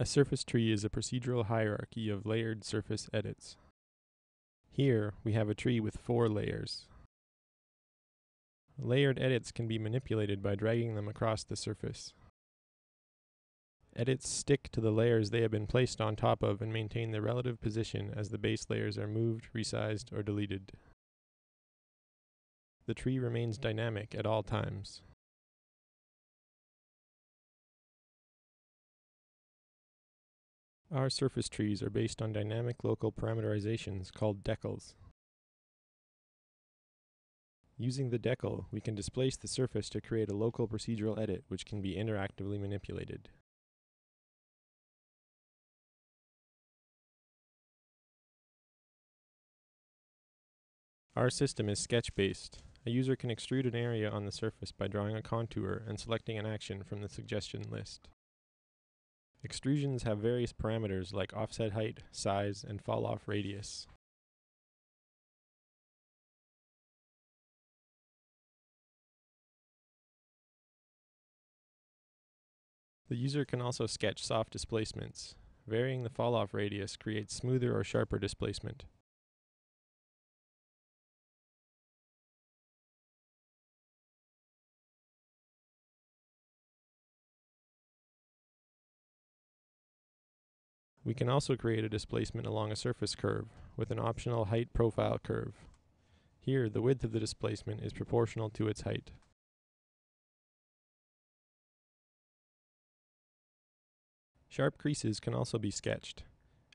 A surface tree is a procedural hierarchy of layered surface edits. Here, we have a tree with four layers. Layered edits can be manipulated by dragging them across the surface. Edits stick to the layers they have been placed on top of and maintain their relative position as the base layers are moved, resized, or deleted. The tree remains dynamic at all times. Our surface trees are based on dynamic local parameterizations called decals. Using the decal, we can displace the surface to create a local procedural edit which can be interactively manipulated. Our system is sketch-based. A user can extrude an area on the surface by drawing a contour and selecting an action from the suggestion list. Extrusions have various parameters like offset height, size, and fall-off radius. The user can also sketch soft displacements. Varying the fall-off radius creates smoother or sharper displacement. We can also create a displacement along a surface curve with an optional height profile curve. Here, the width of the displacement is proportional to its height. Sharp creases can also be sketched.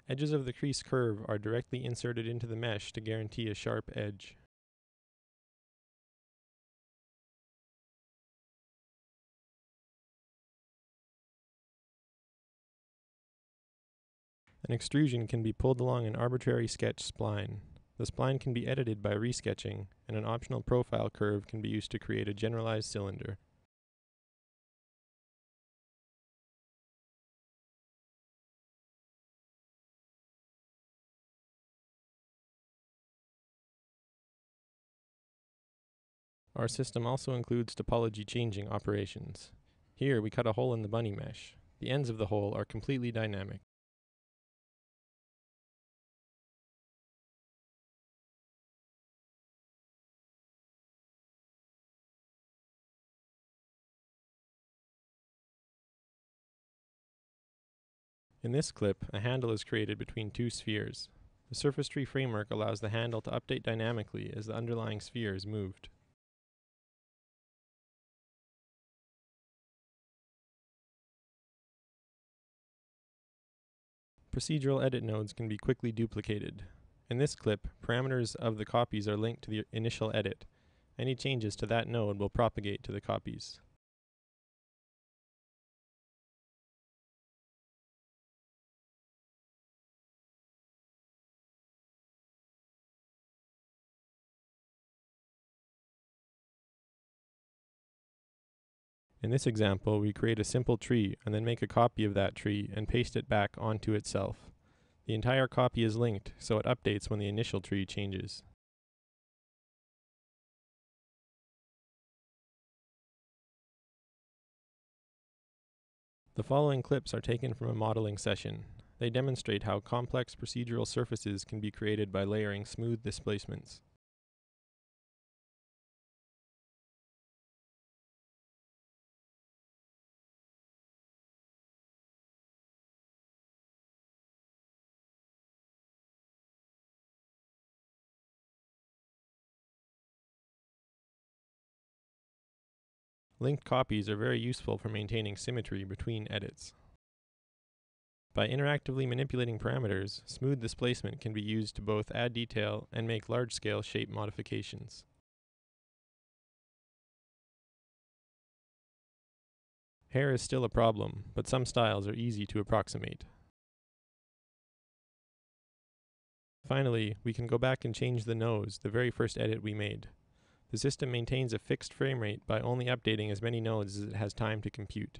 Edges of the crease curve are directly inserted into the mesh to guarantee a sharp edge. An extrusion can be pulled along an arbitrary sketch spline. The spline can be edited by resketching, and an optional profile curve can be used to create a generalized cylinder. Our system also includes topology changing operations. Here we cut a hole in the bunny mesh. The ends of the hole are completely dynamic. In this clip, a handle is created between two spheres. The surface tree framework allows the handle to update dynamically as the underlying sphere is moved. Procedural edit nodes can be quickly duplicated. In this clip, parameters of the copies are linked to the initial edit. Any changes to that node will propagate to the copies. In this example, we create a simple tree and then make a copy of that tree and paste it back onto itself. The entire copy is linked, so it updates when the initial tree changes. The following clips are taken from a modeling session. They demonstrate how complex procedural surfaces can be created by layering smooth displacements. Linked copies are very useful for maintaining symmetry between edits. By interactively manipulating parameters, smooth displacement can be used to both add detail and make large-scale shape modifications. Hair is still a problem, but some styles are easy to approximate. Finally, we can go back and change the nose, the very first edit we made. The system maintains a fixed frame rate by only updating as many nodes as it has time to compute.